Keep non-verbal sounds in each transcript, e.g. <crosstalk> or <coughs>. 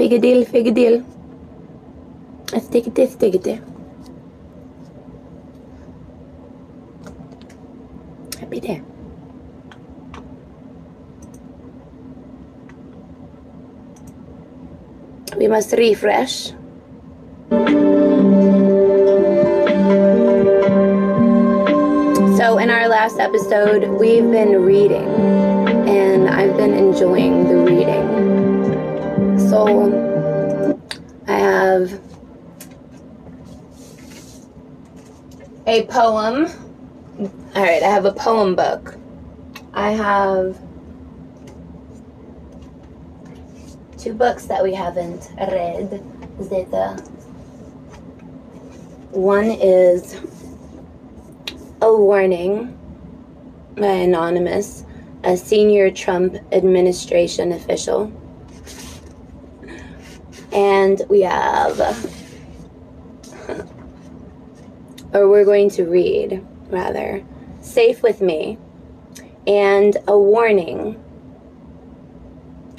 Figgedill, figgedill. Stiggity, stiggity. Happy day. We must refresh. So, in our last episode, we've been reading, and I've been enjoying the reading. So, I have a poem. All right, I have a poem book. I have two books that we haven't read. Zeta. One is a warning by Anonymous, a senior Trump administration official. And we have, or we're going to read, rather, Safe with Me, and a warning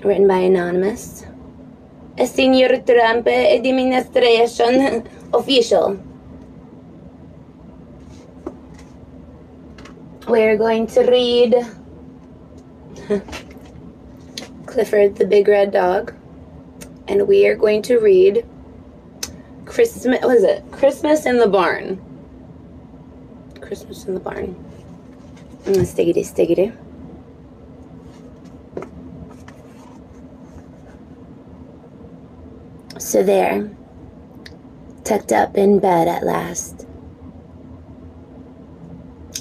written by Anonymous, a senior Trump administration <laughs> official. We're going to read <laughs> Clifford the Big Red Dog, and we are going to read Christmas. What is it? Christmas in the Barn. Christmas in the Barn. Mm, Stiggity, stiggity. So there, tucked up in bed at last.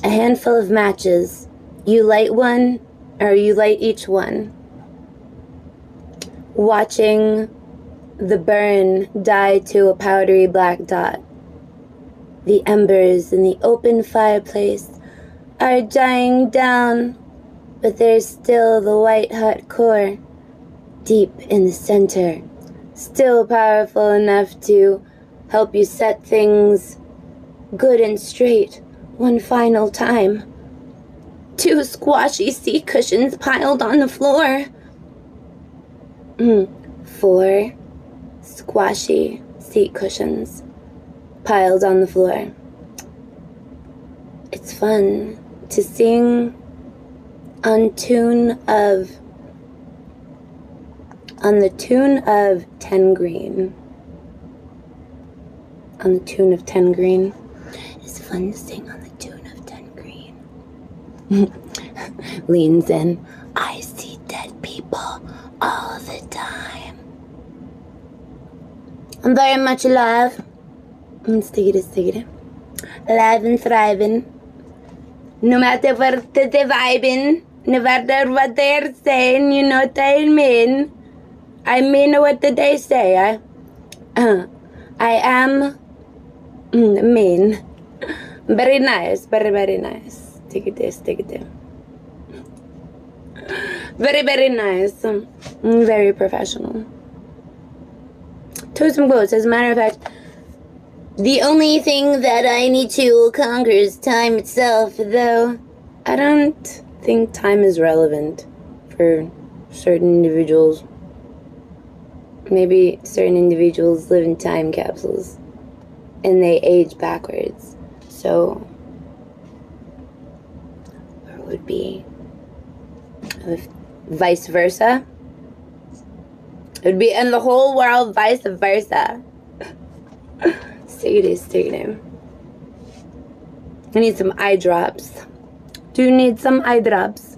A handful of matches. You light one, or you light each one. Watching the burn die to a powdery black dot. The embers in the open fireplace are dying down, but there's still the white hot core deep in the center, still powerful enough to help you set things good and straight one final time. Two squashy seat cushions piled on the floor. Mm, four squashy seat cushions piled on the floor. It's fun to sing on tune of on the tune of 10 green. On the tune of 10 green. It's fun to sing on the tune of 10 green. <laughs> Leans in. I see dead people all the time i'm very much alive i'm stiggity stiggity alive and thriving no matter what they're vibing, no matter what they're saying, you know what I mean. I mean what they say. I, uh, I am mm, mean. Very nice, very, very nice. Take it this, take it there. Very, very nice. Mm, Very professional. Toast and quotes, as a matter of fact, the only thing that I need to conquer is time itself, though I don't think time is relevant for certain individuals. Maybe certain individuals live in time capsules and they age backwards. So, or would be vice versa. It would be in the whole world vice versa. Stiggity, stiggity. I need some eye drops. Do you need some eye drops?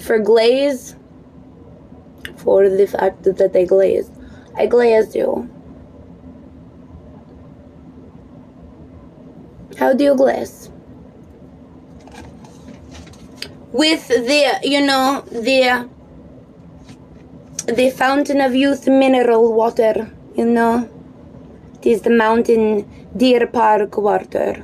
For glaze, for the fact that they glaze. I glaze you. How do you glaze? With the, you know, the the fountain of youth mineral water, you know. It is the mountain deer park water,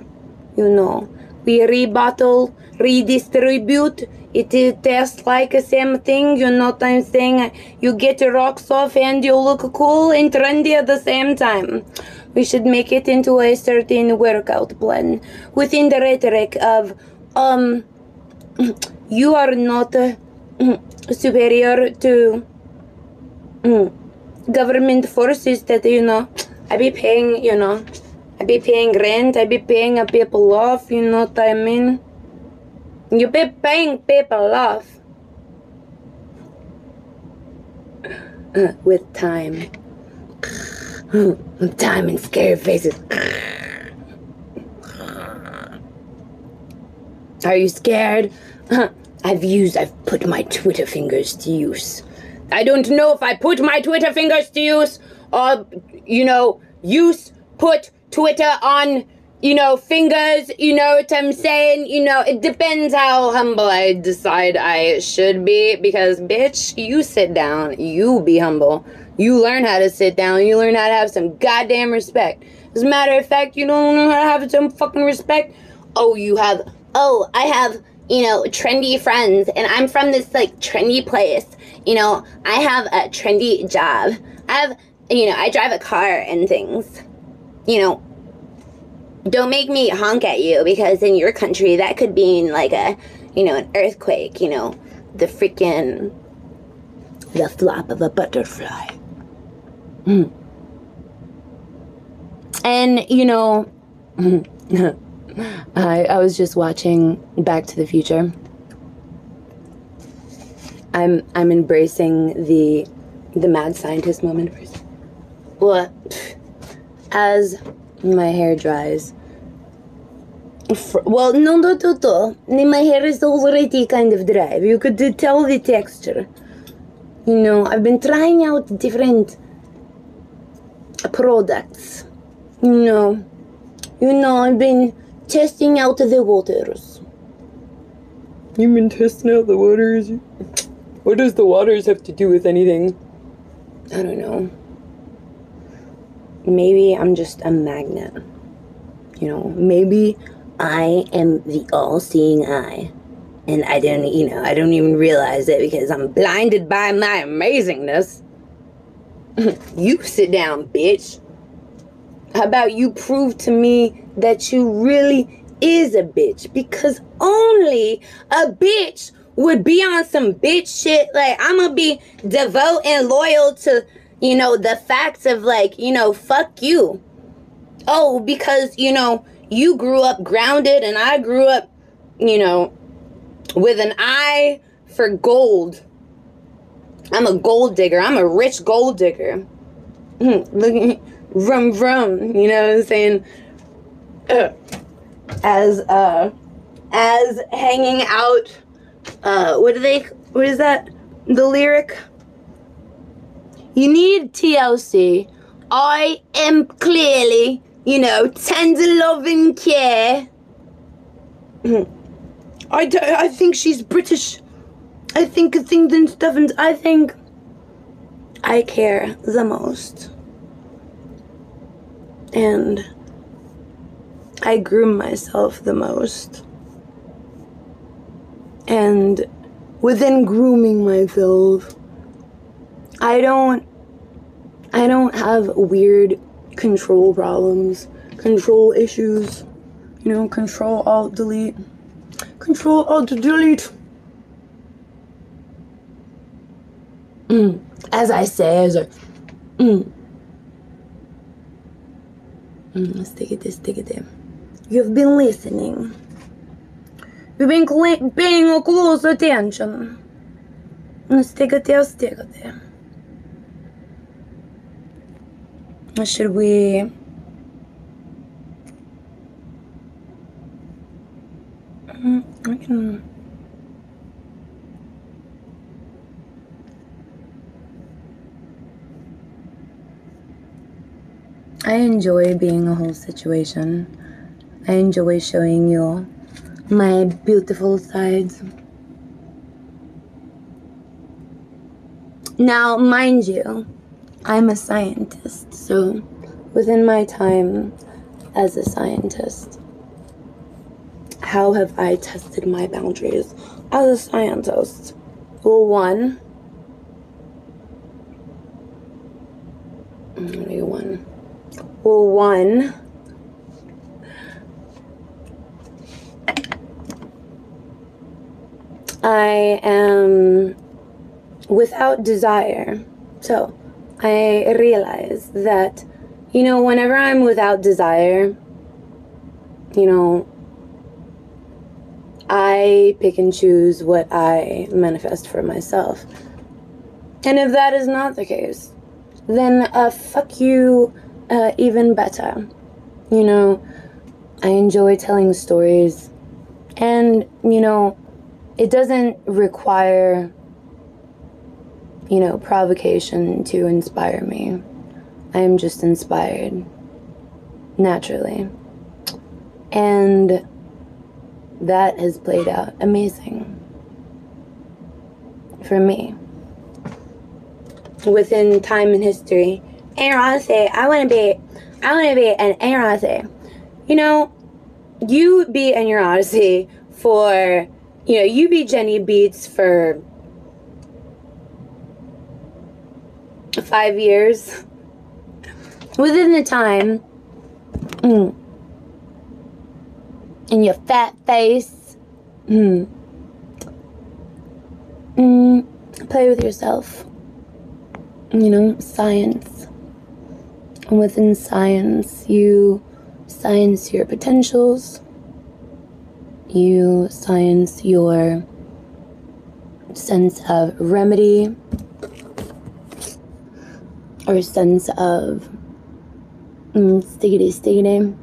you know. We rebottle, redistribute. It is tastes like the same thing, you know what I'm saying? You get your rocks off and you look cool and trendy at the same time. We should make it into a certain workout plan within the rhetoric of, um, <clears throat> you are not uh, <clears throat> superior to Mm. government forces that you know I be paying you know I be paying rent I be paying a people off you know what I mean? You be paying people off. With time. With time and scary faces. Are you scared? I've used I've put my Twitter fingers to use I don't know if I put my Twitter fingers to use or, you know, use, put Twitter on, you know, fingers, you know what I'm saying? You know, it depends how humble I decide I should be because, bitch, you sit down, you be humble. You learn how to sit down, you learn how to have some goddamn respect. As a matter of fact, you don't know how to have some fucking respect. Oh, you have, oh, I have, you know, trendy friends and I'm from this like trendy place you know, I have a trendy job. I have, you know, I drive a car and things. You know, don't make me honk at you because in your country that could mean like a, you know, an earthquake, you know, the freaking, the flop of a butterfly. Mm. And, you know, <laughs> I, I was just watching Back to the Future I'm I'm embracing the the mad scientist moment. Well, as my hair dries. well, no, no, no, no. My hair is already kind of dry. You could tell the texture. You know, I've been trying out different products. You know, you know, I've been testing out the waters. You've been testing out the waters? What does the waters have to do with anything? I don't know. Maybe I'm just a magnet. You know, maybe I am the all seeing eye. And I don't, you know, I don't even realize it because I'm blinded by my amazingness. <laughs> you sit down, bitch. How about you prove to me that you really is a bitch? Because only a bitch would be on some bitch shit. Like, I'm gonna be devout and loyal to, you know, the facts of, like, you know, fuck you. Oh, because, you know, you grew up grounded and I grew up, you know, with an eye for gold. I'm a gold digger. I'm a rich gold digger. Hmm, look, rum rum. You know what I'm saying? <coughs> As uh, as hanging out uh, what do they, what is that? The lyric? You need TLC. I am clearly, you know, tender loving care. <coughs> I, don't, I think she's British. I think things and stuff, and I think I care the most. And I groom myself the most and within grooming myself i don't i don't have weird control problems control issues you know control alt delete control alt delete mm. as i say as i mm. Mm, stick it there stick it there you've been listening You've been paying close attention. It there. Should we... I can... I enjoy being a whole situation. I enjoy showing you my beautiful sides. Now, mind you, I'm a scientist, so within my time as a scientist, how have I tested my boundaries as a scientist? Well, one, one. Well, one, I am without desire. So, I realize that, you know, whenever I'm without desire, you know, I pick and choose what I manifest for myself. And if that is not the case, then uh, fuck you uh, even better. You know, I enjoy telling stories. And, you know, it doesn't require, you know, provocation to inspire me. I am just inspired naturally. And that has played out amazing for me. Within time and history, Aaron say, I want to be, I want to be an Aaron You know, you be in your Odyssey for, you know, you be Jenny Beats for five years. Within the time, mm, in your fat face, mm, mm, play with yourself. You know, science. And within science, you science your potentials, you science your sense of remedy or sense of mm, stiggity.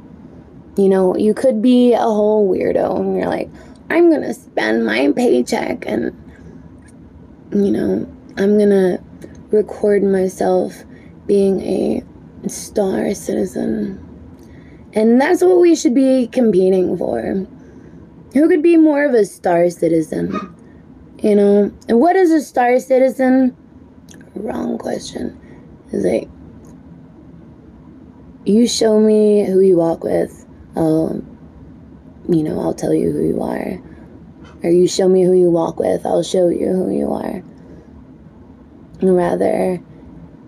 You know, you could be a whole weirdo and you're like, I'm gonna spend my paycheck and, you know, I'm gonna record myself being a star citizen. And that's what we should be competing for. Who could be more of a star citizen? You know? And what is a star citizen? Wrong question. It's like, you show me who you walk with, I'll, you know, I'll tell you who you are. Or you show me who you walk with, I'll show you who you are. Rather,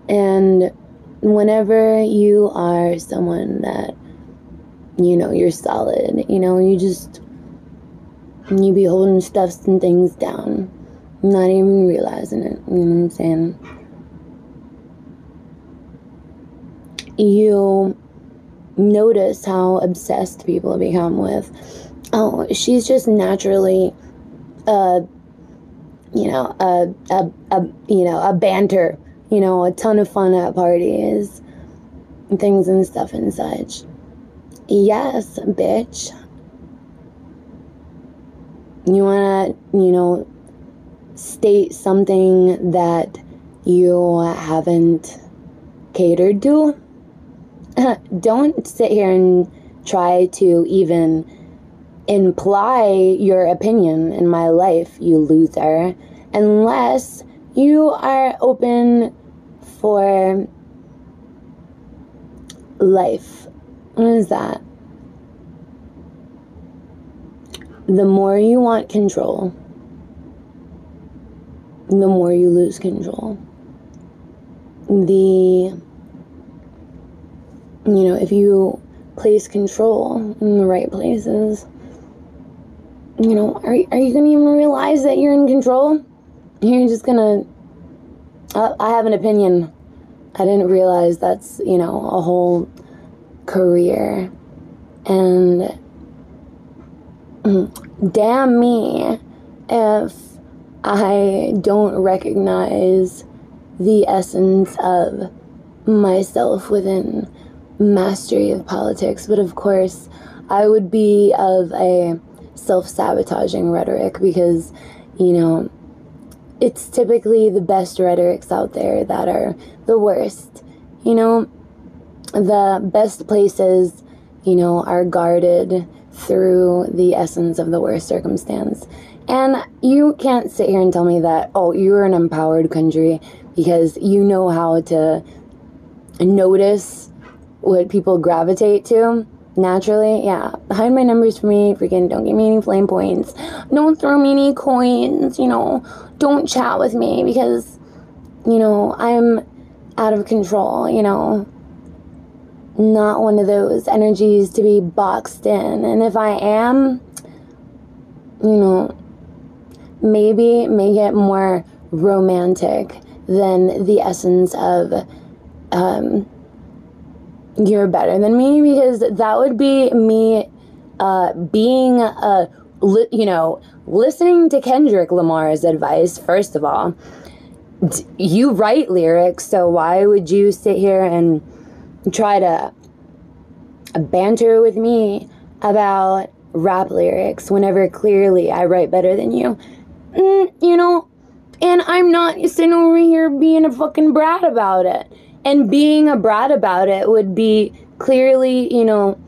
and whenever you are someone that you know you're solid you know you just you be holding stuffs and things down not even realizing it you know what i'm saying you notice how obsessed people become with oh she's just naturally uh you know a, a, a you know a banter you know, a ton of fun at parties things and stuff and such. Yes, bitch. You want to, you know, state something that you haven't catered to? <laughs> Don't sit here and try to even imply your opinion in my life, you loser, unless you are open for life. What is that? The more you want control, the more you lose control. The, you know, if you place control in the right places, you know, are, are you going to even realize that you're in control? You're just going to uh, I have an opinion. I didn't realize that's, you know, a whole career. And damn me if I don't recognize the essence of myself within mastery of politics. But of course, I would be of a self sabotaging rhetoric because, you know, it's typically the best rhetorics out there that are the worst. You know, the best places, you know, are guarded through the essence of the worst circumstance. And you can't sit here and tell me that, oh, you're an empowered country because you know how to notice what people gravitate to naturally. Yeah, hide my numbers for me. Freaking don't give me any flame points. Don't throw me any coins, you know don't chat with me because, you know, I'm out of control, you know. Not one of those energies to be boxed in. And if I am, you know, maybe make it more romantic than the essence of um, you're better than me because that would be me uh, being a li- you know listening to Kendrick Lamar's advice first of all you write lyrics so why would you sit here and try to banter with me about rap lyrics whenever clearly I write better than you mm, you know and I'm not sitting over here being a fucking brat about it and being a brat about it would be clearly, you know,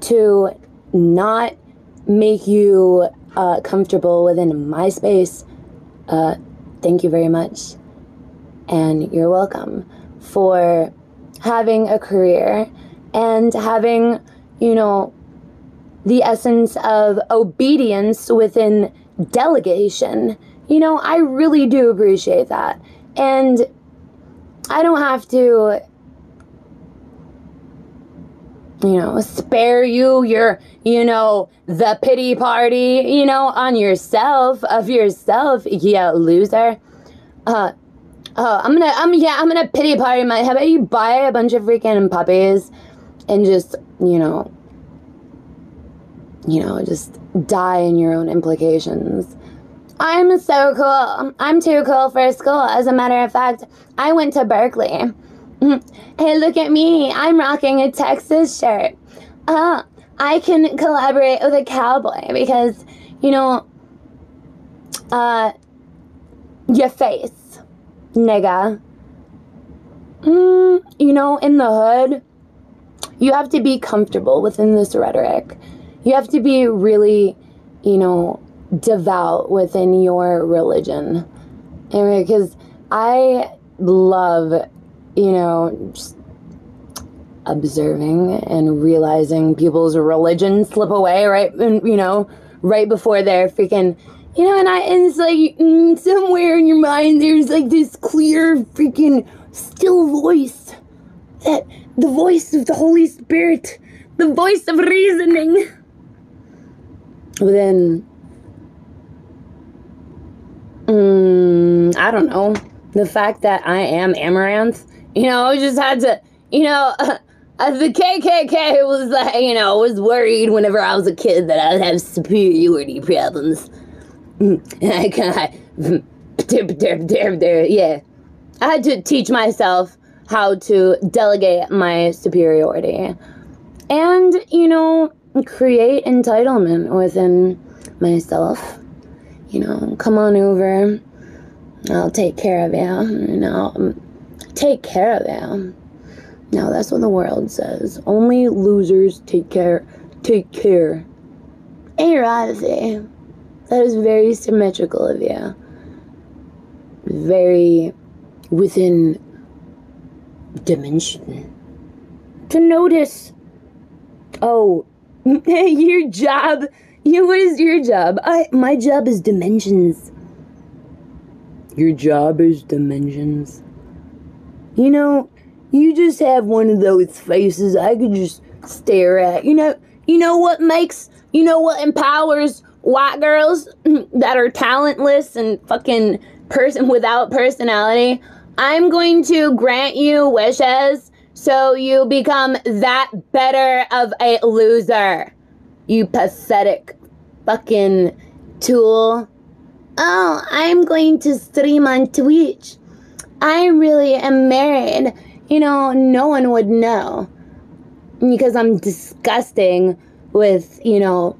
to not make you uh, comfortable within my space. Uh, thank you very much. And you're welcome for having a career and having, you know, the essence of obedience within delegation. You know, I really do appreciate that. And I don't have to, you know, spare you your, you know, the pity party, you know, on yourself, of yourself, yeah, loser. Uh, oh, I'm gonna, I'm, yeah, I'm gonna pity party my, how about you buy a bunch of freaking puppies and just, you know, you know, just die in your own implications. I'm so cool. I'm too cool for school. As a matter of fact, I went to Berkeley. <laughs> Hey, look at me. I'm rocking a Texas shirt. Uh, I can collaborate with a cowboy because, you know, uh, your face, nigga. Mm, you know, in the hood, you have to be comfortable within this rhetoric. You have to be really, you know, devout within your religion. Because I love, you know, just observing and realizing people's religion slip away, right? And, you know, right before they're freaking, you know, and I, and it's like mm, somewhere in your mind, there's like this clear, freaking, still voice that the voice of the Holy Spirit, the voice of reasoning. But then Mm, I don't know. The fact that I am Amaranth, you know, I just had to, you know, <laughs> uh, the KKK was like, you know, was worried whenever I was a kid that I'd have superiority problems. Mm, <laughs> I kind of, yeah. I had to teach myself how to delegate my superiority and, you know, create entitlement within myself you know, come on over. I'll take care of you. You know, take care of you. No, that's what the world says. Only losers take care. Take care. Odyssey. That is very symmetrical of you. Very within dimension. To notice. Oh, <laughs> your job you, what is your job? I, my job is dimensions. Your job is dimensions. You know, you just have one of those faces I could just stare at. You know, you know what makes, you know what empowers white girls <clears throat> that are talentless and fucking person without personality? I'm going to grant you wishes so you become that better of a loser. You pathetic fucking tool. Oh, I'm going to stream on Twitch. I really am married. You know, no one would know. Because I'm disgusting with, you know,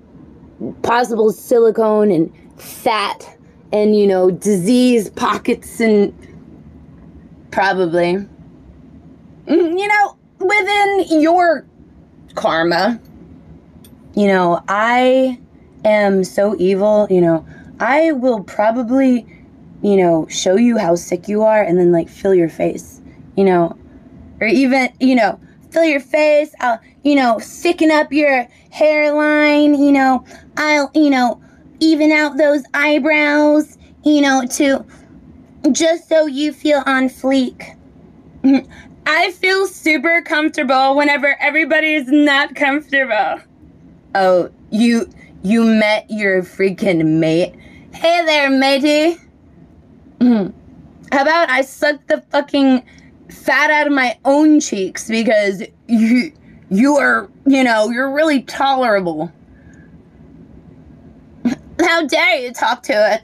possible silicone and fat and, you know, disease pockets and probably. Mm, you know, within your karma. You know, I am so evil, you know, I will probably, you know, show you how sick you are and then like fill your face, you know, or even, you know, fill your face, I'll, you know, thicken up your hairline, you know, I'll, you know, even out those eyebrows, you know, to just so you feel on fleek. <laughs> I feel super comfortable whenever everybody is not comfortable. Oh, you you met your freaking mate. Hey there, matey. Mm-hmm. How about I suck the fucking fat out of my own cheeks because you you are, you know, you're really tolerable. How dare you talk to a,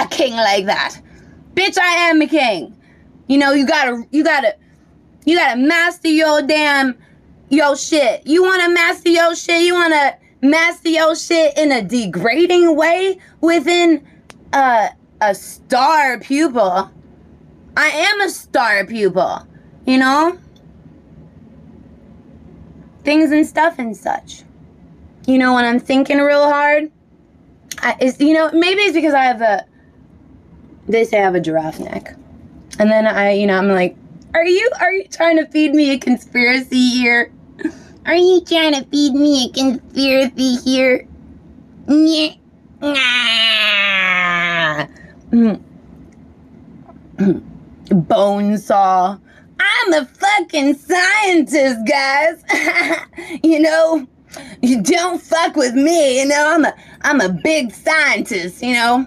a king like that? Bitch, I am a king. You know, you gotta you gotta you gotta master your damn your shit. You wanna master your shit, you wanna master your shit in a degrading way within a a star pupil. I am a star pupil, you know? Things and stuff and such. You know, when I'm thinking real hard, I, you know, maybe it's because I have a, they say I have a giraffe neck. And then I, you know, I'm like, are you, are you trying to feed me a conspiracy here? Are you trying to feed me a conspiracy here? Nah. Mm. Bone saw. I'm a fucking scientist, guys. <laughs> you know, <laughs> you don't fuck with me. You know, I'm a I'm a big scientist. You know,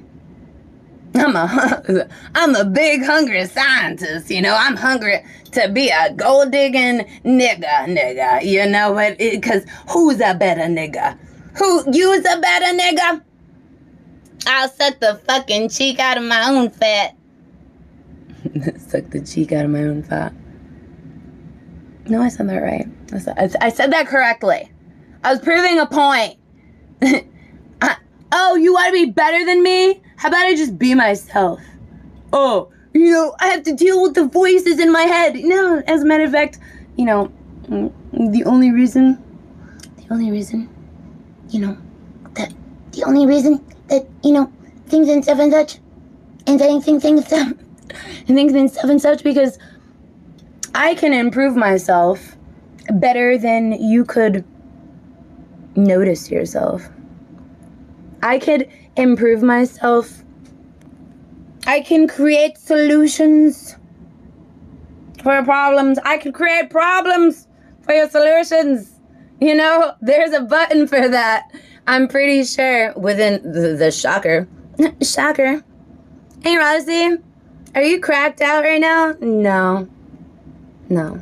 I'm a <laughs> I'm a big hungry scientist. You know, I'm hungry to be a gold digging nigga, nigga. You know what? Because who's a better nigga? Who you's a better nigga? I'll suck the fucking cheek out of my own fat. <laughs> suck the cheek out of my own fat. No, I said that right. I said, I, said that correctly. I was proving a point. <laughs> Oh, you want to be better than me? How about I just be myself? Oh, you know, I have to deal with the voices in my head. No, as a matter of fact, you know, mm, the only reason, the only reason, you know, that, the only reason that, you know, things and stuff and such, and <laughs> things, things, stuff, and things and stuff and such, because I can improve myself better than you could notice yourself. I could improve myself. I can create solutions for problems. I can create problems for your solutions. You know, there's a button for that. I'm pretty sure within the, the shocker. <laughs> shocker. Hey, Rosie, are you cracked out right now? No. No.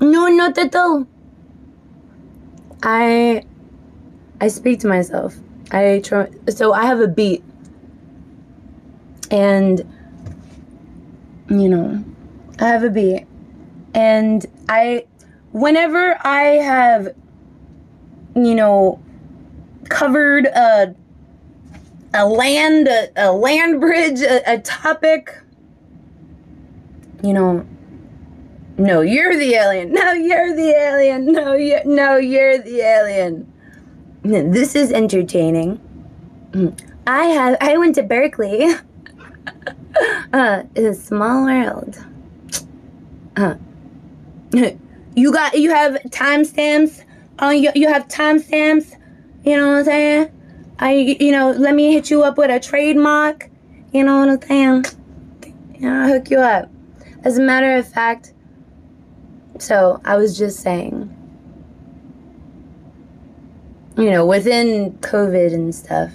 No, not at all. I I speak to myself. I try so I have a beat. And you know, I have a beat. And I whenever I have you know covered a a land a, a land bridge a, a topic you know no, you're the alien. No, you're the alien. No, you no, you're the alien. This is entertaining. <clears throat> I have I went to Berkeley. <laughs> uh, it's a small world. Uh, <clears throat> you got you have timestamps. Oh, you you have timestamps. You know what I'm saying? I you know let me hit you up with a trademark. You know what I'm saying? You know, I'll hook you up. As a matter of fact, so I was just saying, you know, within COVID and stuff,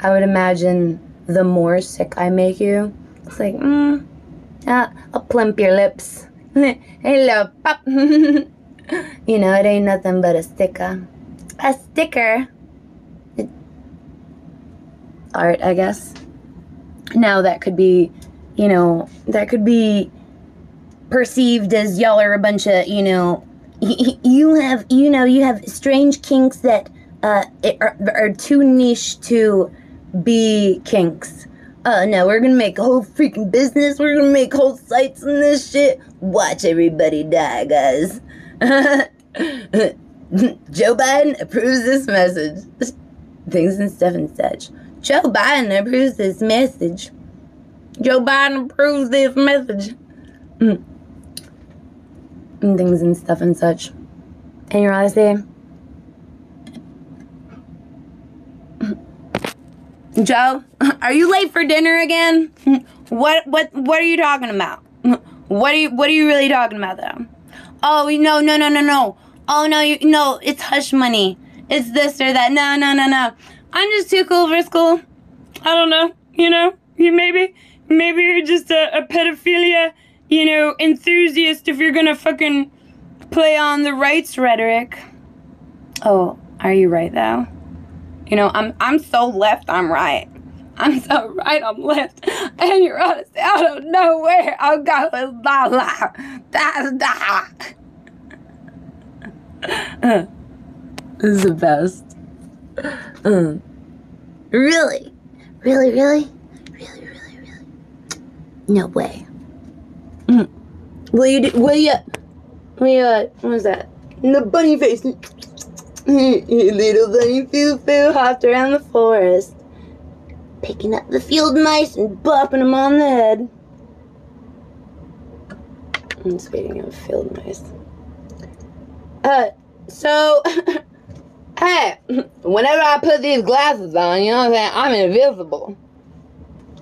I would imagine the more sick I make you, it's like, mm, uh, I'll plump your lips. <laughs> Hello, pop. <laughs> you know, it ain't nothing but a sticker. A sticker. It, art, I guess. Now that could be, you know, that could be perceived as y'all are a bunch of, you know, you have, you know, you have strange kinks that uh, are, are too niche to be kinks. Uh, no, we're gonna make a whole freaking business. We're gonna make whole sites and this shit. Watch everybody die, guys. <laughs> Joe Biden approves this message. Things and stuff and such. Joe Biden approves this message. Joe Biden approves this message. And things and stuff and such. And you're honestly, Joe, are you late for dinner again? What what what are you talking about? What are you what are you really talking about though? Oh no no no no no. Oh no you no it's hush money. It's this or that. No no no no. I'm just too cool for school. I don't know. You know you maybe maybe you're just a, a pedophilia, you know, enthusiast if you're gonna fucking play on the rights rhetoric. Oh, are you right though? You know, I'm I'm so left, I'm right. I'm so right, I'm left. <laughs> And you're out of nowhere. I'm going la la. Da da. <laughs> This is the best. Mm. Really? Really, really? Really, really, really? No way. Mm. Will you do, will you, will you, uh, what was that? The bunny face. <laughs> Little bunny foo foo hopped around the forest, picking up the field mice and bopping them on the head. I'm speaking of field mice. Uh, so, <laughs> hey, whenever I put these glasses on, you know what I'm saying? I'm invisible.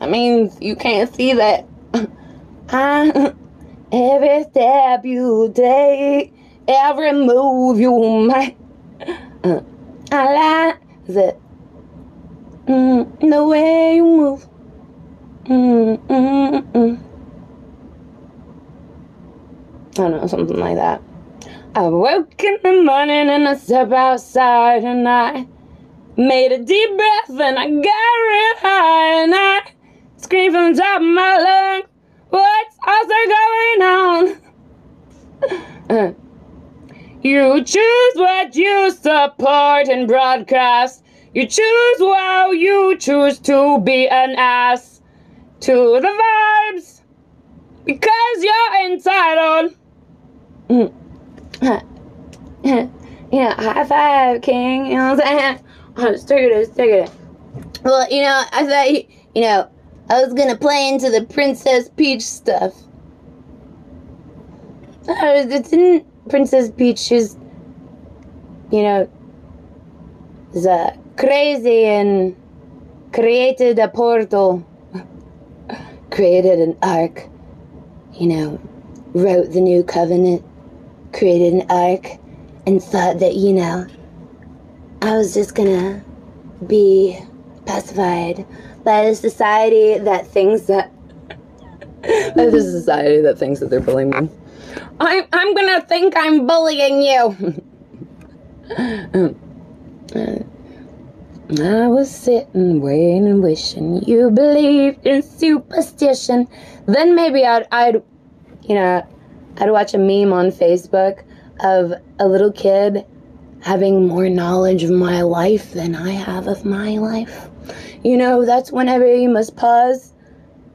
That means you can't see that. <laughs> I, <laughs> every step you take, every move you make, uh, I like that. Mm, the way you move. Mm, mm, mm. I don't know, something like that. I woke in the morning and I step outside and I made a deep breath and I got real high and I screamed from the top of my lungs, what's also going on? <laughs> You choose what you support and broadcast. You choose how you choose to be an ass to the vibes because you're entitled. <laughs> Yeah, high five, King. You know what I'm saying? <laughs> Oh, just take it, just take it. Well, you know, I you, you know, I was gonna play into the Princess Peach stuff. Uh, didn't Princess Peach is, you know, is uh, crazy and created a portal, <laughs> created an ark, you know, wrote the new covenant created an ark and thought that, you know, I was just gonna be pacified by a society that thinks that <laughs> by the society that thinks that they're bullying me. I'm I'm gonna think I'm bullying you. <laughs> I was sitting, waiting, wishing you believed in superstition. Then maybe I'd, I'd, you know, I'd watch a meme on Facebook of a little kid having more knowledge of my life than I have of my life. You know, that's whenever you must pause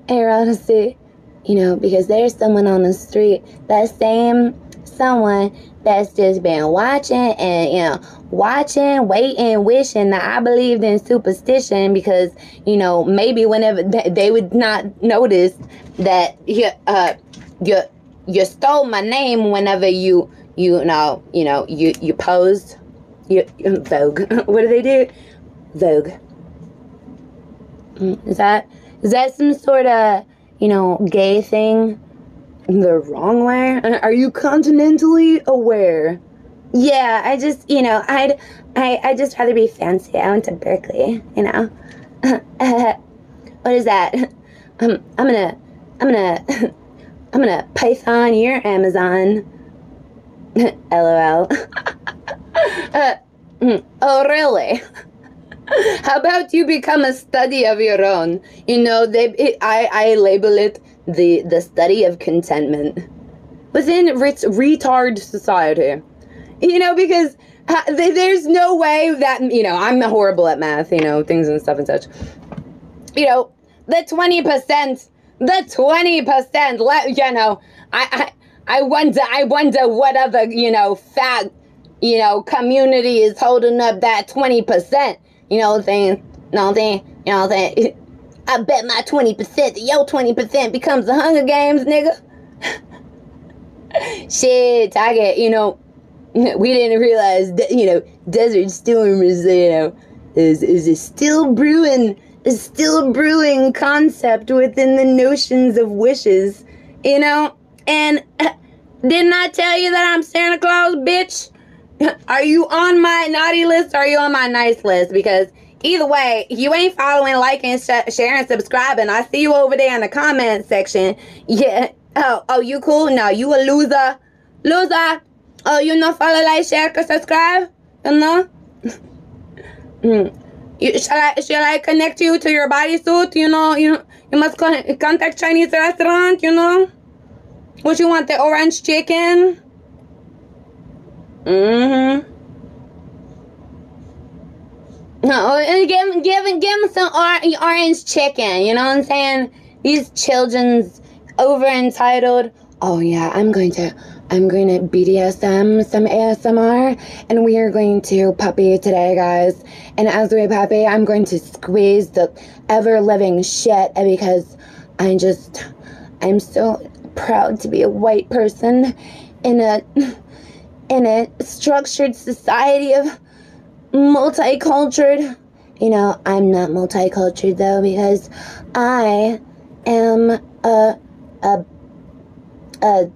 and honestly, you know, because there's someone on the street, that same someone that's just been watching and, you know, watching, waiting, wishing that I believed in superstition because, you know, maybe whenever they would not notice that, you, uh, your you stole my name whenever you you know you know you you posed you Vogue. <laughs> what do they do? Vogue. Is that is that some sort of you know gay thing? The wrong way? Are you continentally aware? Yeah, I just you know I'd I I just rather be fancy. I went to Berkeley, you know. <laughs> what is that? Um, I'm gonna I'm gonna <laughs> I'm gonna Python your Amazon. <laughs> LOL. uh, mm, oh, really? <laughs> How about you become a study of your own? You know, they, it, I, I label it the, the study of contentment within ret- retard society. You know, because uh, there's no way that, you know, I'm horrible at math, you know, things and stuff and such. You know, the 20% the 20% let you know I, I i wonder i wonder what other you know fat you know community is holding up that 20% you know what i'm saying no i'm saying you know what i'm saying <laughs> i bet my 20% that your 20% becomes the hunger games nigga <laughs> shit i get you know <laughs> we didn't realize that you know desert storm is you know is is still brewing is still brewing concept within the notions of wishes, you know? And didn't I tell you that I'm Santa Claus, bitch? <laughs> Are you on my naughty list or are you on my nice list? Because either way, you ain't following, liking, sh- sharing, subscribing. I see you over there in the comment section. Yeah. Oh, oh, you cool? No, you a loser. Loser. Oh, you not follow, like, share, subscribe? You know? <laughs> mm. You, shall I shall I connect you to your bodysuit? You know, you you must con- contact Chinese restaurant. You know, what you want? The orange chicken. Mm-hmm. No, and give give give them some orange chicken. You know what I'm saying? These children's over entitled. Oh yeah, I'm going to I'm going to BDSM some ASMR, and we are going to puppy today, guys. And as we puppy, I'm going to squeeze the ever living shit because I just I'm so proud to be a white person in a in a structured society of multicultural. You know, I'm not multicultural though because I am a a a.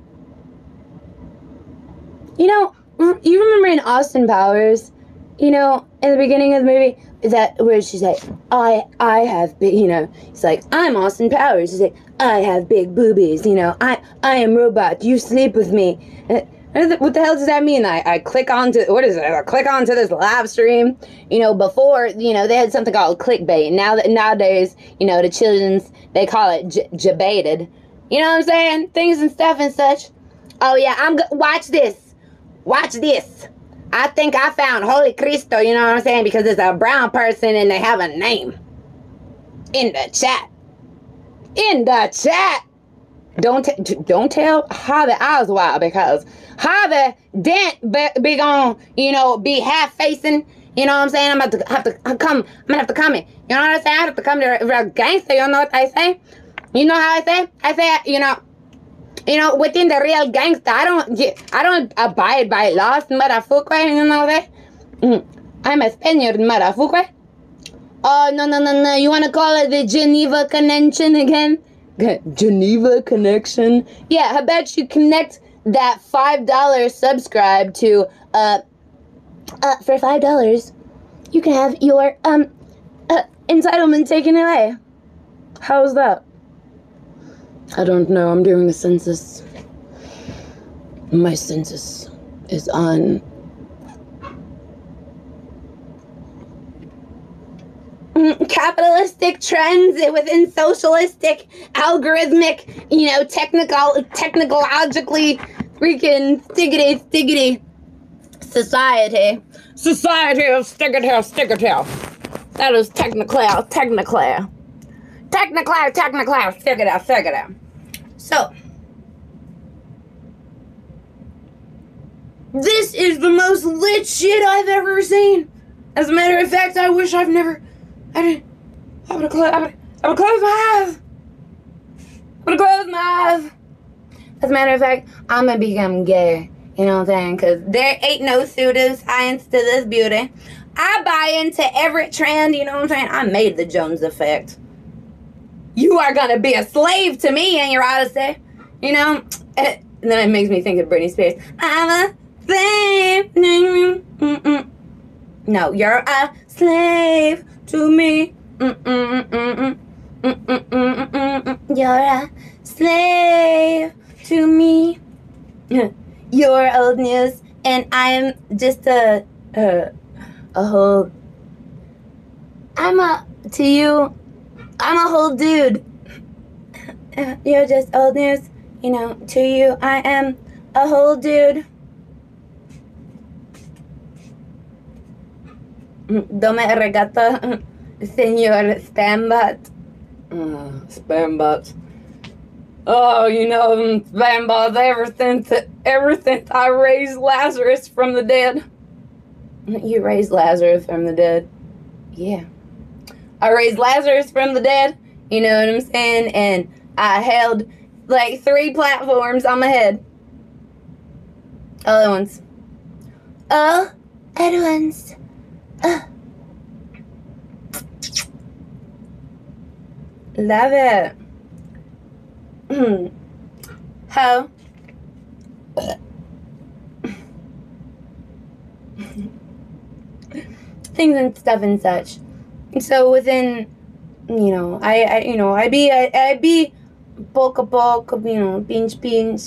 You know, you remember in Austin Powers, you know, in the beginning of the movie, that where she's like, I I have big, you know, he's like, I'm Austin Powers. She's like, I have big boobies. You know, I I am robot. You sleep with me. Uh, What the hell does that mean? I, I click onto what is it? I click onto this live stream. You know, before you know they had something called clickbait. Now that nowadays, you know, the children's they call it j- jebaited. You know what I'm saying? Things and stuff and such. Oh yeah, I'm go- watch this, watch this. I think I found Holy Cristo. You know what I'm saying? Because it's a brown person and they have a name in the chat. In the chat. Don't t- don't tell Harvey Oswald because Harvey didn't be, be you know, be half facing. You know what I'm saying? I'm about to have to come. I'm gonna have to come in. You know what I'm saying? I have to come to a gangster. You know what I say? You know how I say? I say, you know, you know, within the real gangster, I don't, get. I don't abide by laws, motherfucker. You know that? Mm. I'm a Spaniard, motherfucker. Oh no no no no! You wanna call it the Geneva Convention again? Geneva Connection? Yeah, I bet you connect that five dollar subscribe to uh uh for five dollars, you can have your um uh, entitlement taken away. How's that? I don't know. I'm doing the census. My census is on. Mm, capitalistic trends within socialistic, algorithmic, you know, technical, technologically freaking stiggity, stiggity society. Society of stiggity, stiggity. That is figure it out, figure it out. So, this is the most lit shit I've ever seen. As a matter of fact, I wish I've never. I didn't. I would have closed. I would have closed my eyes. I'm gonna close my eyes. As a matter of fact, I'm gonna become gay. You know what I'm saying? Because there ain't no pseudoscience to this beauty. I buy into every trend. You know what I'm saying? I made the Jones effect you are gonna be a slave to me and your odyssey. You know? Eh, and then it makes me think of Britney Spears. I'm a slave. No, you're a slave to me. You're a slave to me. <laughs> You're old news, and I'm just a a, a whole. I'm a to you I'm a whole dude. <laughs> You're just old news. You know, to you, I am a whole dude. Dome regata, senor Spambot. Uh, Spambot. Oh, you know, Spambot, ever since, ever since I raised Lazarus from the dead. You raised Lazarus from the dead? Yeah. I raised Lazarus from the dead. You know what I'm saying? And I held like three platforms on my head. Other ones. Oh, other ones. Love it. Hmm. How? Things and stuff and such. so within, you know, I, I you know, I be, I, I be, poco poco, you know, pinch pinch.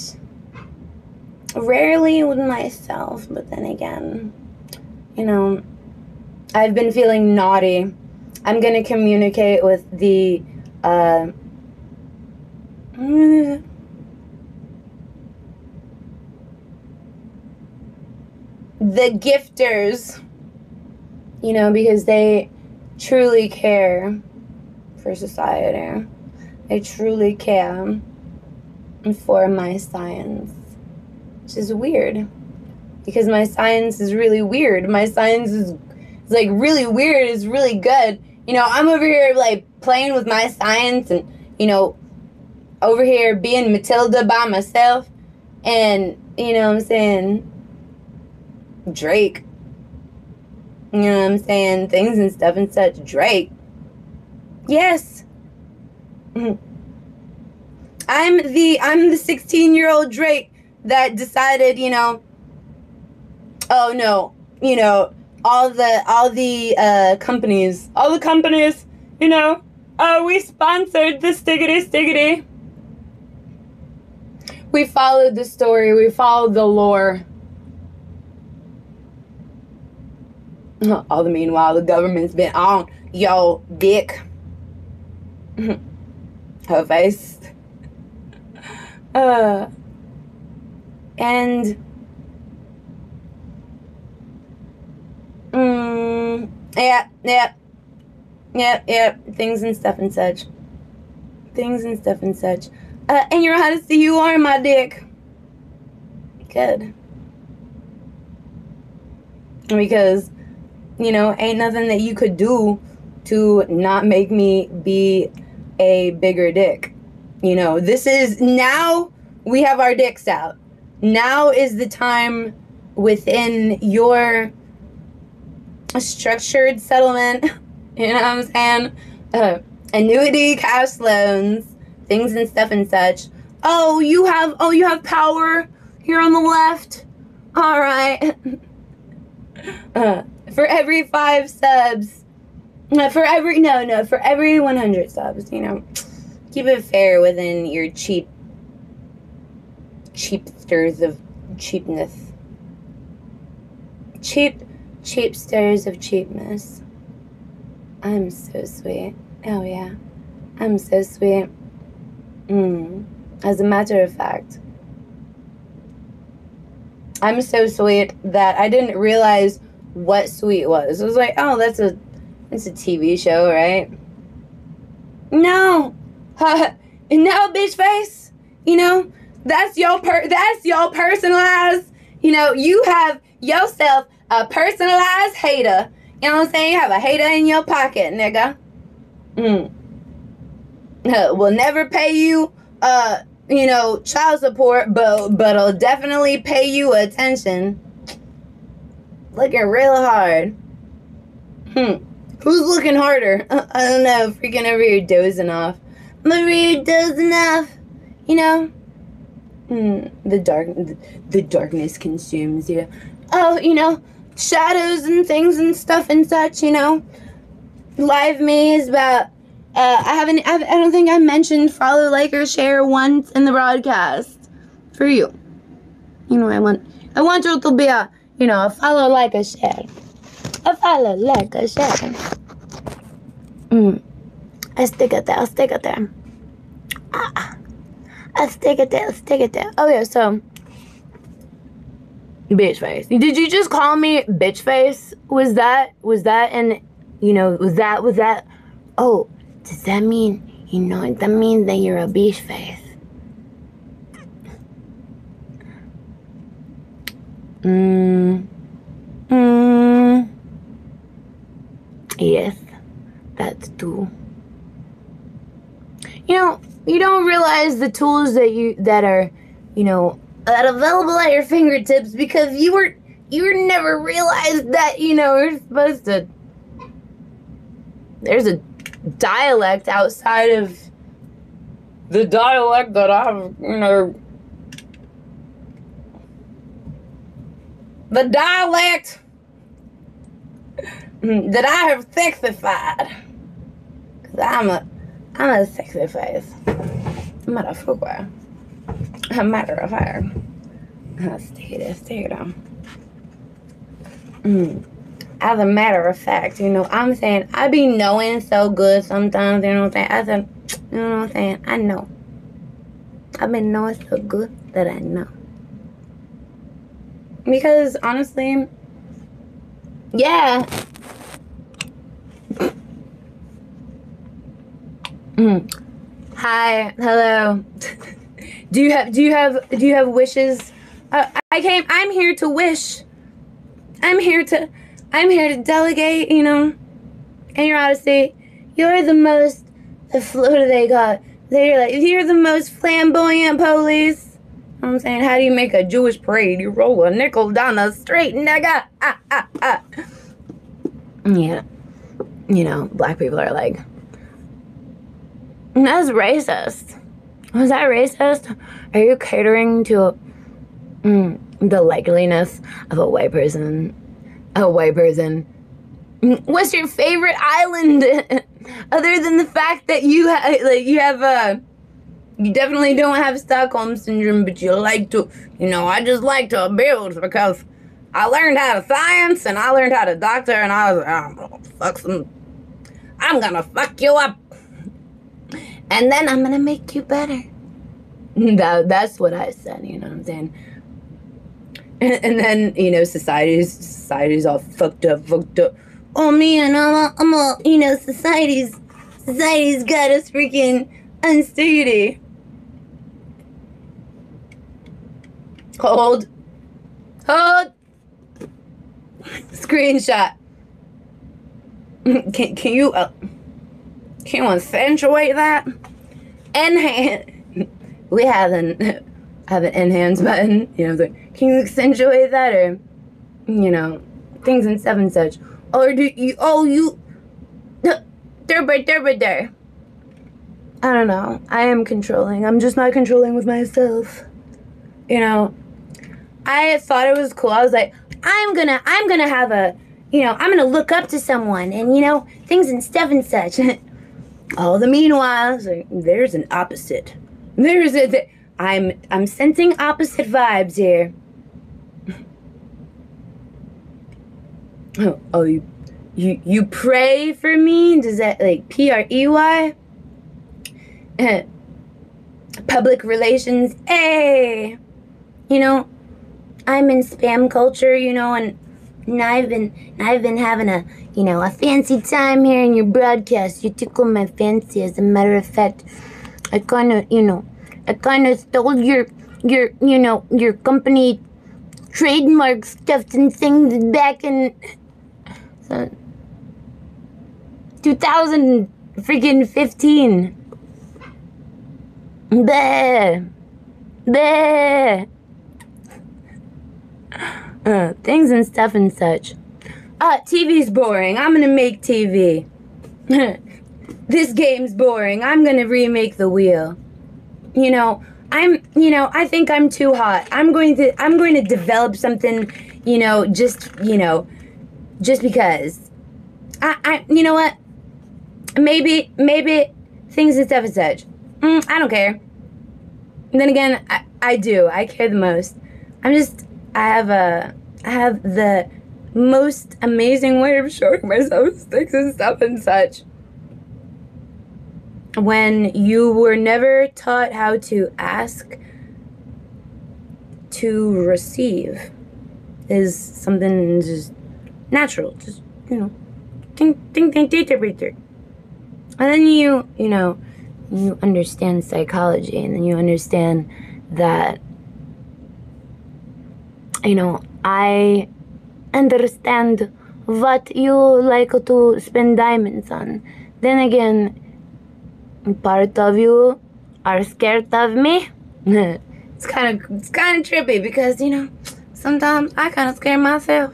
Rarely with myself, but then again, you know, I've been feeling naughty. I'm gonna communicate with the, uh, the gifters, you know, because they truly care for society. They truly care for my science, which is weird because my science is really weird. My science is, is like really weird, it's really good. You know, I'm over here like playing with my science and, you know, over here being Matilda by myself. And, you know I'm saying? Drake. You know I'm saying? Things and stuff and such. Drake. Yes. <laughs> I'm the I'm the 16 year old Drake that decided, you know, oh no, you know, all the all the uh, companies, all the companies, you know, uh, we sponsored the Stiggity Stiggity. We followed the story. We followed the lore. All the meanwhile, the government's been on yo dick. <laughs> Her face. <laughs> Uh, and yeah, yeah, yeah, yeah, things and stuff and such. Things and stuff and such. Uh, and you're see you are my dick. Good. Because you know, ain't nothing that you could do to not make me be a bigger dick. You know, this is now we have our dicks out. Now is the time within your structured settlement, <laughs> you know what I'm saying? Uh, annuity, cash loans, things and stuff and such. Oh, you have oh you have power here on the left. All right. <laughs> Uh, for every five subs, uh, for every no no for every 100 subs, you know, keep it fair within your cheap cheapsters of cheapness. Cheap cheapsters of cheapness. I'm so sweet. Oh yeah, I'm so sweet. Mm. As a matter of fact, I'm so sweet that I didn't realize what sweet was. I was like, oh, that's a that's a TV show, right? No, <laughs> no, bitch face. You know, that's your per that's your personalized. You know, you have yourself a personalized hater. You know what I'm saying? You have a hater in your pocket, nigga. Mm. Will never pay you uh you know child support but but it'll definitely pay you attention looking real hard. Hmm. Who's looking harder? Uh, I don't know. Freaking over here dozing off. I'm over here dozing off. You know? Hmm. The dark, the darkness consumes you. Oh, you know, shadows and things and stuff and such. You know, live me is about. Uh, I haven't. I don't think I mentioned follow, like, or share once in the broadcast. For you. You know, I want. I want you to be a you know, a follow, like, a share. A follow, like, a share. Mm. I stick it there, I stick it there. Ah. I stick it there, stick it there. Oh, yeah, so. Bitch face. Did you just call me bitch face? Was that, was that, and, you know, was that, was that, oh, does that mean, you know, that means that you're a bitch face? Mm. Mm. Yes, that's too. You know, you don't realize the tools that you that are, you know, that available at your fingertips because you were you were never realized that you know you're supposed to. There's a dialect outside of the dialect that I've you know the dialect <laughs> that I have sexified. Cause I'm a, I'm a sexy face. Motherfucker. A matter of fact. Uh, stay there, stay there. Mm. As a matter of fact, you know, I'm saying I be knowing so good sometimes, you know what I'm saying? I said, you know what I'm saying? I know. I've been knowing so good that I know. Because honestly, yeah. Mm. Hi, hello. <laughs> do you have do you have do you have wishes? Uh, I came. I'm here to wish. I'm here to. I'm here to delegate. You know, in your Odyssey, you're the most. The do they got? They're like you're the most flamboyant police. I'm saying, how do you make a Jewish parade? You roll a nickel down the street, nigga. Ah, ah, ah. Yeah, you know, black people are like, that's racist. Was that racist? Are you catering to mm, the likeliness of a white person? A white person. Mm, What's your favorite island, <laughs> other than the fact that you ha- like you have a. You definitely don't have Stockholm syndrome, but you like to, you know, I just like to build because I learned how to science and I learned how to doctor and I was, I'm gonna fuck some, I'm gonna fuck you up. And then I'm gonna make you better. <laughs> That, that's what I said, you know what I'm saying? And, and then, you know, society's, society's all fucked up, fucked up. Oh man, I'm all, I'm all, you know, society's, society's got us freaking unsteady. Hold. Hold. Screenshot. <laughs> Can, can you uh, can you accentuate that? Enhance. <laughs> We have an <laughs> have an enhance button. You know, like, can you accentuate that or you know things and stuff and such? Or do you? Oh, you. There, there, there. I don't know. I am controlling. I'm just not controlling with myself. You know, I thought it was cool. I was like, I'm gonna, I'm gonna have a, you know, I'm gonna look up to someone, and you know, things and stuff and such. <laughs> All the meanwhile, there's an opposite. There's a. Th- I'm, I'm sensing opposite vibes here. Oh, oh, you, you, you pray for me? Does that like P R E Y? <clears throat> Public relations, hey. You know, I'm in spam culture, you know, and, and I've been I've been having a you know a fancy time here in your broadcast. You tickle my fancy. As a matter of fact, I kind of you know I kind of stole your your you know your company trademark stuff and things back in so, 2000 freaking 15. Bleh. Bleh. Uh, things and stuff and such. Uh, TV's boring. I'm gonna make TV. <laughs> this game's boring. I'm gonna remake the wheel. You know, I'm, you know, I think I'm too hot. I'm going to, I'm going to develop something, you know, just, you know, just because. I, I, you know what? Maybe, maybe things and stuff and such. Mm, I don't care. And then again, I, I do. I care the most. I'm just, I have a, I have the most amazing way of showing myself sticks and stuff and such. When you were never taught how to ask to receive is something just natural. Just, you know, think, think, think, think, think, think. And then you, you know, you understand psychology and then you understand that you know i understand what you like to spend diamonds on. Then again part of you are scared of me. <laughs> It's kind of it's kind of trippy because you know sometimes i kind of scare myself.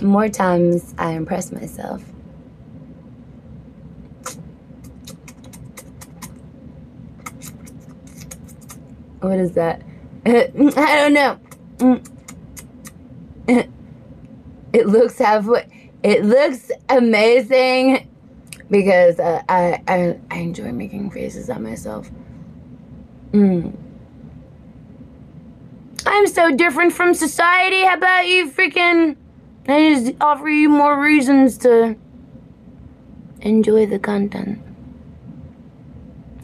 More times i impress myself. What is that? <laughs> I don't know. Mm. <laughs> it looks halfway. It looks amazing because uh, I, I I enjoy making faces at myself. Mm. I'm so different from society. How about you freaking? I just offer you more reasons to enjoy the content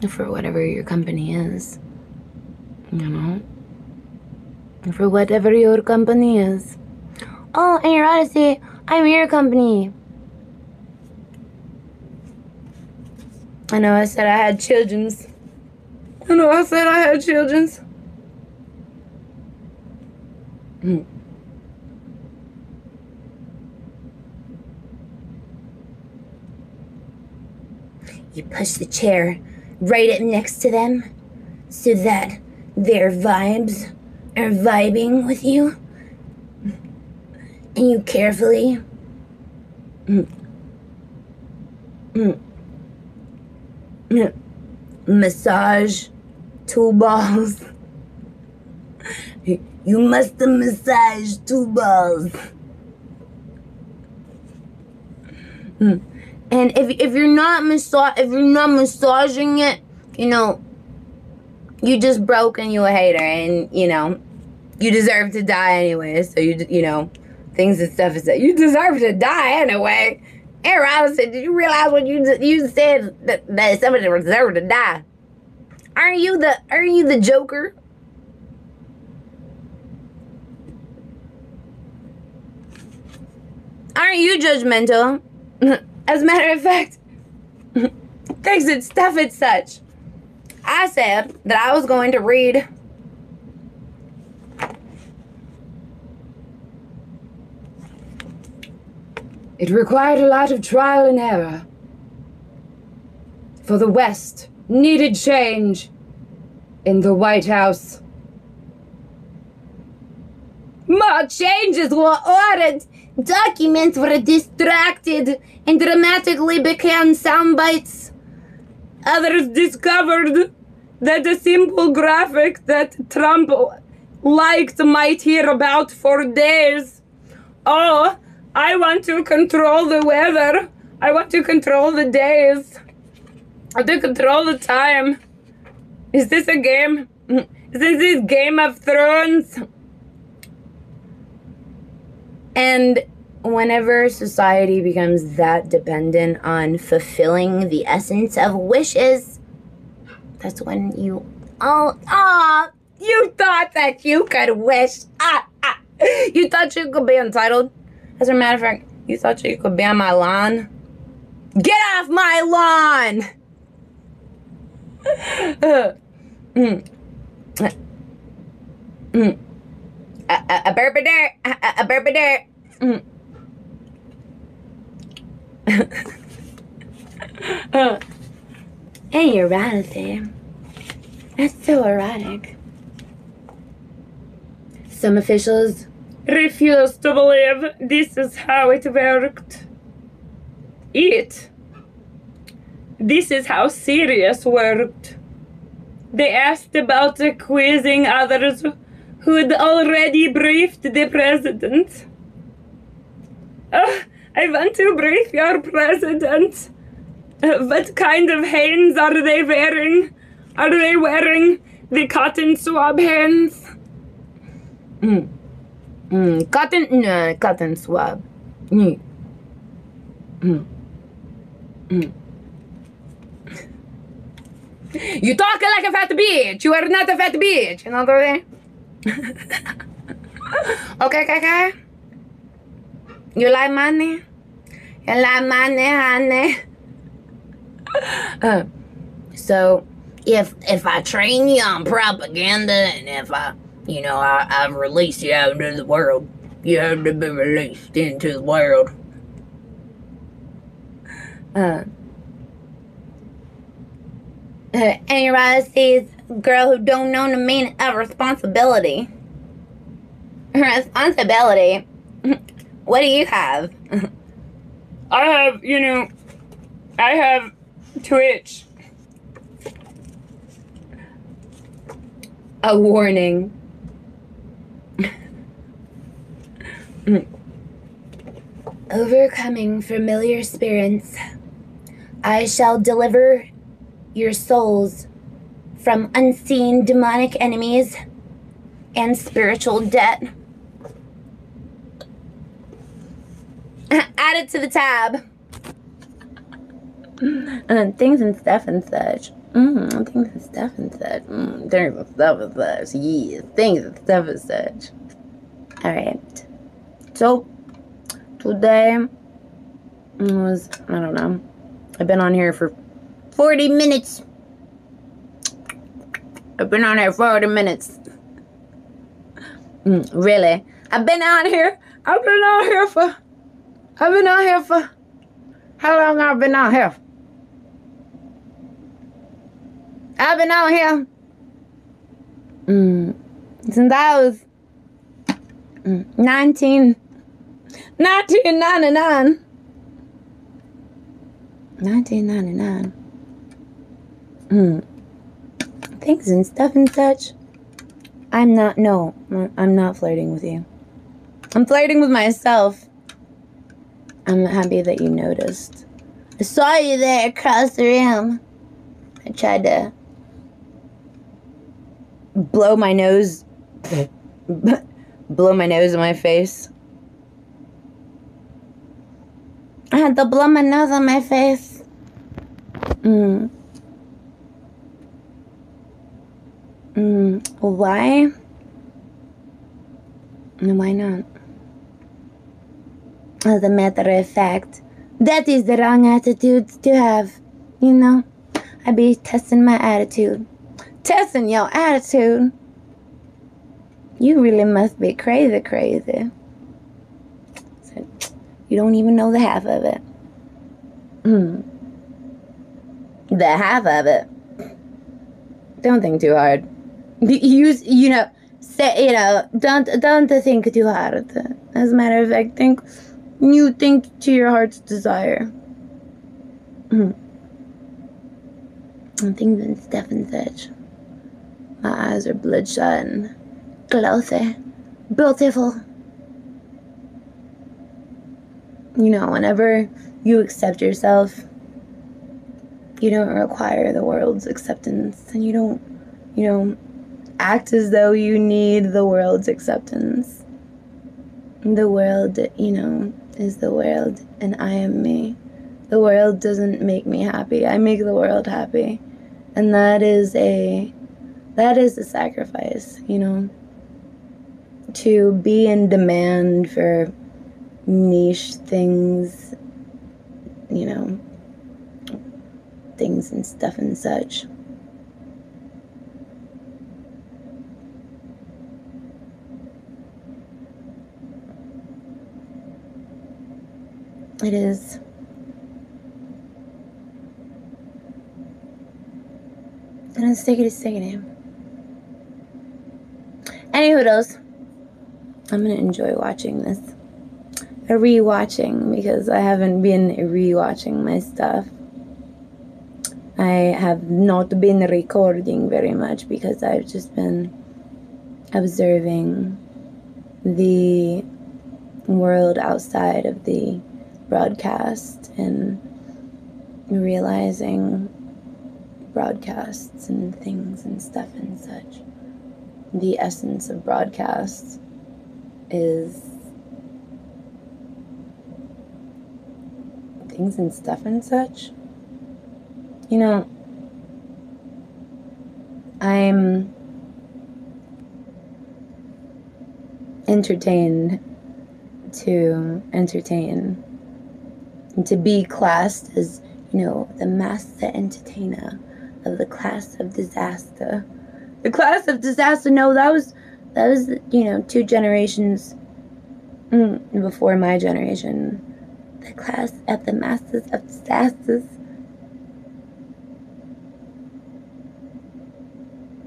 for whatever your company is. You know, for whatever your company is. Oh, and your Odyssey, I'm your company. I know I said I had children's. I know I said I had children's. Hmm. You push the chair right up next to them so that their vibes are vibing with you. And you carefully mm, mm, mm, massage two balls. <laughs> You must have massage two balls. And if if you're not massage if you're not massaging it, you know, you just broke and you a hater, and you know, you deserve to die anyway. So you you know, things and stuff is that you deserve to die anyway. Aaron Robinson, did you realize when you you said that, that somebody deserved to die? Aren't you the aren't you the Joker? Aren't you judgmental? <laughs> As a matter of fact, <laughs> things and stuff and such. I said that I was going to read It required a lot of trial and error. For the West needed change in the White House. More changes were ordered. Documents were distracted and dramatically became sound bites. Others discovered that a simple graphic that Trump liked might hear about for days. Oh, I want to control the weather. I want to control the days. I want to control the time. Is this a game? Is this Game of Thrones? And whenever society becomes that dependent on fulfilling the essence of wishes, that's when you oh ah you thought that you could wish ah, ah you thought you could be entitled. As a matter of fact, you thought you could be on my lawn. Get off my lawn! mm. Mm. A, a, a burp a a, dirt. Mm. uh, hey, erotic. That's so erotic. Some officials refuse to believe this is how it worked. It. This is how Sirius worked. They asked about accusing others who'd already briefed the president. Uh, I want to brief your president. What kind of hands are they wearing? Are they wearing the cotton swab hands? Mm. Mm. Cotton, no, cotton swab. Mm. Mm. <laughs> You talk like a fat bitch. You are not a fat bitch. You know what I mean? okay, okay, okay. You like money? You like money, honey? <laughs> uh, so, if if I train you on propaganda and if I, you know, I, I release you out into the world, you have to be released into the world. Uh, uh, and sees girl who don't know the meaning of responsibility. Responsibility. <laughs> What do you have? <laughs> I have, you know, I have Twitch. A warning. Overcoming familiar spirits, I shall deliver your souls from unseen demonic enemies and spiritual debt. <laughs> Add it to the tab. Uh, things and stuff and such. Mm, things and stuff and such. Mm, things and stuff and such. Yeah, things and stuff and such. Alright. So, today was, I don't know. I've been on here for 40 minutes. I've been on here 40 minutes. Mm, really? I've been on here. I've been on here for. I've been on here for. How long I've been on here? I've been on here. Mm, since I was mm, 19, 1999. 1999. Hmm. Things and stuff and such. I'm not, no, I'm not flirting with you. I'm flirting with myself. I'm happy that you noticed. I saw you there across the room. I tried to blow my nose, <laughs> blow my nose in my face. I had to blow my nose on my face. Mm. Mm, why? Why not? As a matter of fact, that is the wrong attitude to have. You know, I be testing my attitude. Testing your attitude? You really must be crazy, crazy. So, you don't even know the half of it. Hmm. The half of it. Don't think too hard <laughs> use you know say you know don't don't think too hard as a matter of fact think you think to your heart's desire mm. things and stuff and such my eyes are bloodshot and glossy beautiful you know whenever you accept yourself you don't require the world's acceptance and you don't you know act as though you need the world's acceptance. The world, you know, is the world, and I am me. The world doesn't make me happy. I make the world happy. And that is a that is a sacrifice, you know. To be in demand for niche things, you know, things and stuff and such. It is. And it's stickity stickity. Any hoodles. I'm gonna enjoy watching this. Rewatching because I haven't been rewatching my stuff. I have not been recording very much because I've just been observing the world outside of the broadcast and realizing broadcasts and things and stuff and such. The essence of broadcasts is things and stuff and such. You know, I'm entertained to entertain and to be classed as, you know, the master entertainer of the class of disaster. The class of disaster, no, that was, that was, you know, two generations mm, before my generation. Class at the masters of disasters.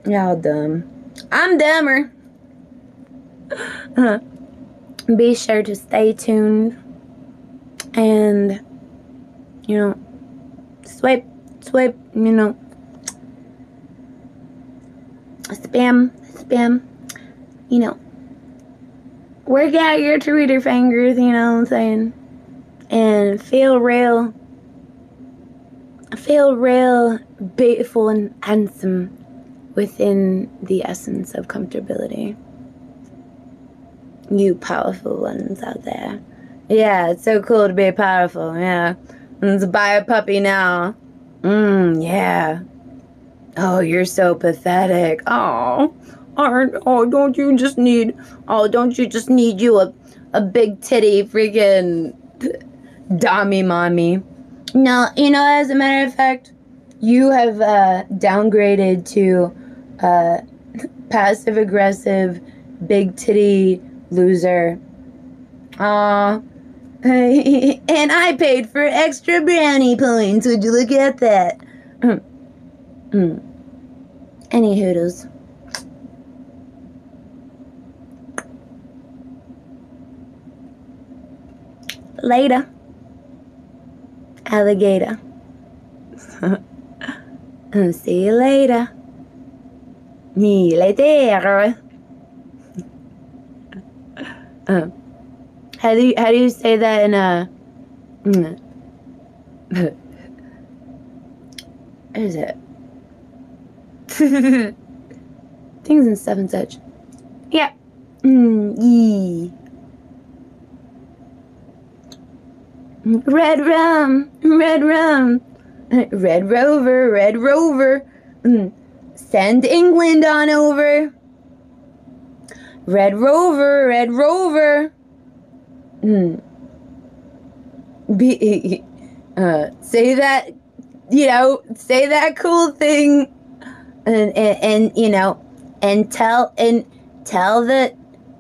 Y'all dumb. I'm dumber. Uh-huh. Be sure to stay tuned and you know swipe swipe you know spam spam you know work out your Twitter fingers you know what I'm saying and feel real feel real beautiful and handsome within the essence of comfortability. You powerful ones out there. Yeah, it's so cool to be powerful, yeah. Let's buy a puppy now. Mmm, yeah. Oh, you're so pathetic. Oh, aren't, oh, don't you just need, oh, don't you just need you a, a big titty freaking dummy mommy? No, you know, as a matter of fact, you have uh, downgraded to uh, passive aggressive, big titty loser. Aw. <laughs> and I paid for extra brownie points. Would you look at that? <clears throat> Any hoodles. Later. Alligator. <laughs> See you later. Me later. Uh, <laughs> how do you, how do you say that in a? Mm. <laughs> what is it? Things and stuff and such. Yeah. Mm, yee. Red rum, red rum, red rover, red rover. Mm. Send England on over. Red rover, red rover. Hmm. Be, uh, say that, you know, say that cool thing, and, and and you know, and tell and tell the,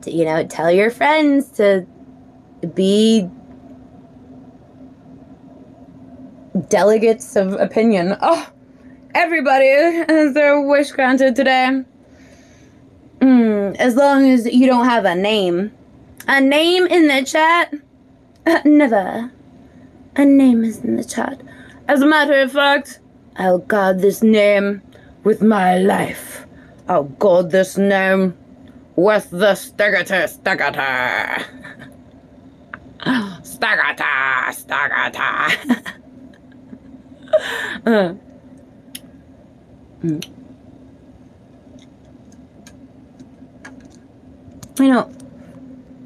you know, tell your friends to be delegates of opinion. Oh, everybody has their wish granted today. Mm, as long as you don't have a name. A name in the chat? Uh, never. A name is in the chat. As a matter of fact, I'll guard this name with my life. I'll guard this name with the Stegata Stegata. <laughs> <laughs> Mm. I know.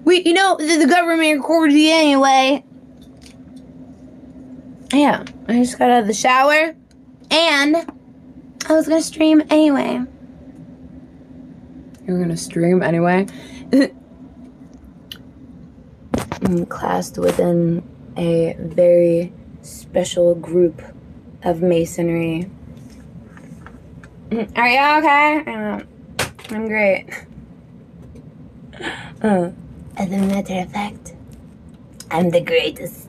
We, you know, the, the government records you anyway. Yeah, I just got out of the shower, and I was gonna stream anyway. You were gonna stream anyway? I'm <laughs> classed within a very special group of masonry. Are you okay? I'm great. Uh, as a matter of fact, I'm the greatest.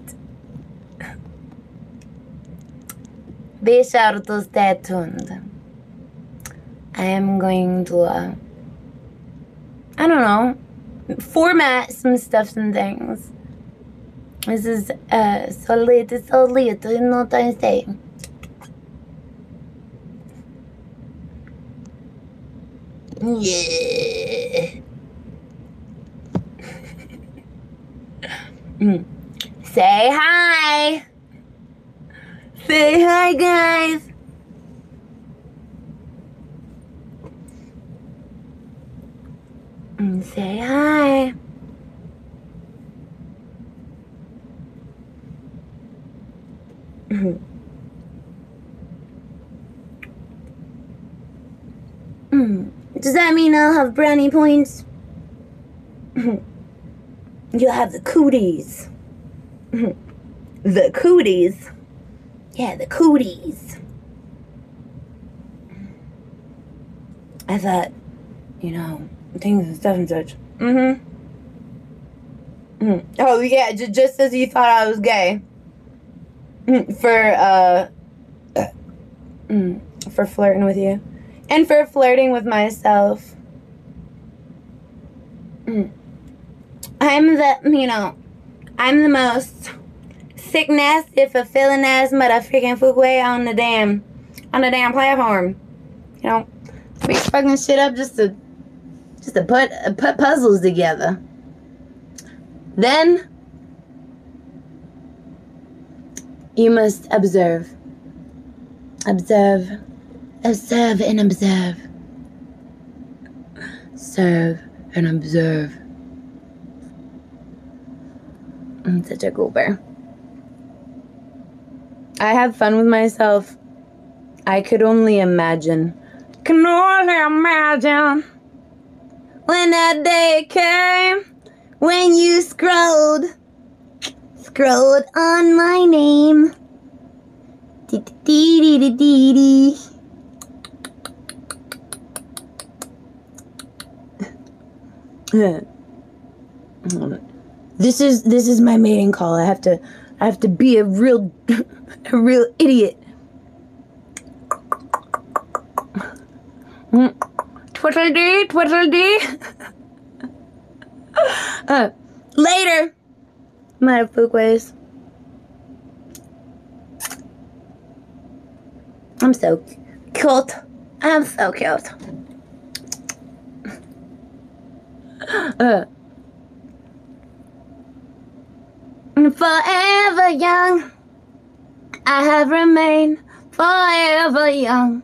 Be sure to stay tuned. I am going to, uh, I don't know, format some stuff and things. This is uh, so late, you know what I'm saying? Yeah. Mm. Say hi. Say hi, guys. Mm, say hi. Mm. Mm. Does that mean I'll have brownie points? <clears throat> You'll have the cooties. <clears throat> the cooties. Yeah, the cooties. I thought, you know, things and stuff and such. Mm-hmm. Mm. Oh yeah, j- just as you thought I was gay. Mm, for uh, <clears throat> mm, for flirting with you, and for flirting with myself. Mm. I'm the, you know, I'm the most sick, nasty, fulfilling ass motherfucking fuckway on the damn, on the damn platform. You know, we fucking shit up just to, just to put put puzzles together. Then, You must observe. Observe. Observe and observe. Serve and observe. I'm such a goober. I have fun with myself. I could only imagine. Can only imagine when that day came when you scrolled, scrolled on my name. Dee dee dee dee dee This is this is my mating call. I have to I have to be a real <laughs> a real idiot. Twiddledee, twiddledee. <laughs> uh, later, my motherfuckers. I'm so cute. I'm so cute. Uh. <gasps> Forever young, I have remained forever young.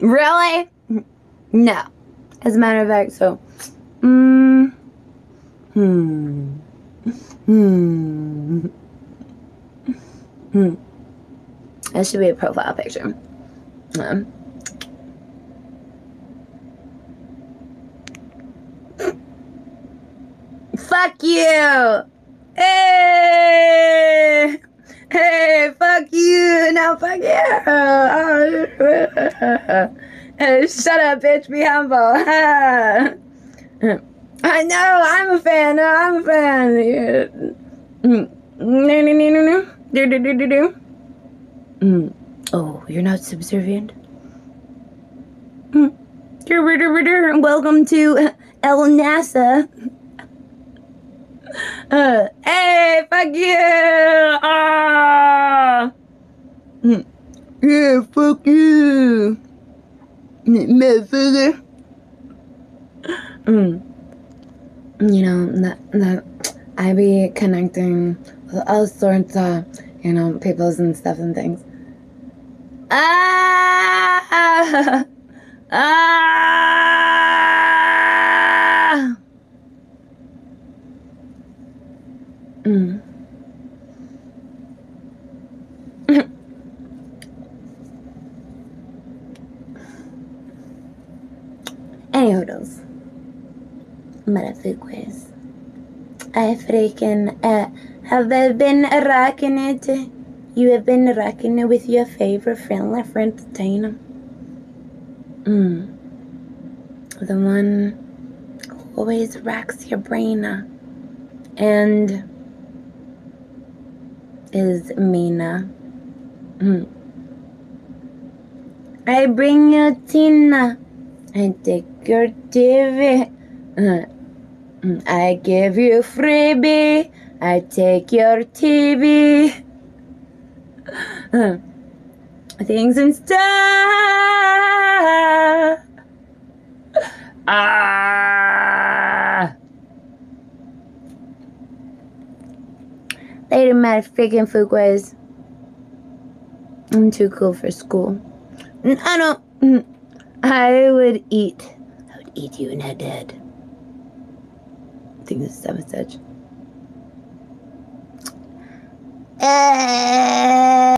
Really? No. As a matter of fact, so. Mm, hmm. Hmm. Hmm. That should be a profile picture. Um, fuck you! Hey! Hey, fuck you! Now fuck you! Hey, <laughs> shut up, bitch. Be humble. <laughs> I know. I'm a fan. I'm a fan. No, no, no, no, no. Do, do, do, do, do. Mm. Oh, you're not subservient? Mm. Welcome to El NASA. Uh, hey, fuck you! Ah! Mm. Yeah, fuck you! Motherfucker! Mm. You know, that, that I be connecting with all sorts of, you know, peoples and stuff and things. Ah! <laughs> Ah! Mm. <laughs> Any hoodles. I freaking uh, have I been rocking it. You have been rocking it with your favorite friendly friend Tina. Mm. The one who always racks your brain and is Mina. Mm. I bring you Tina. I take your TV. I give you freebie. I take your TV. <laughs> Things and stuff. Ah. Later, my freaking fugues. I'm too cool for school. I don't. mm, I would eat. I would eat you in a dead think this is ever Edge. Eh.